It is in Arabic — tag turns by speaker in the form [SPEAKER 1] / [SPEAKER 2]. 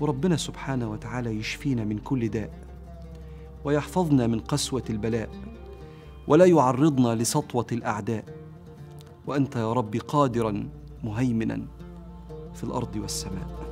[SPEAKER 1] وربنا سبحانه وتعالى يشفينا من كل داء ويحفظنا من قسوة البلاء ولا يعرضنا لسطوة الأعداء وأنت يا رب قادرا مهيمنا في الأرض والسماء.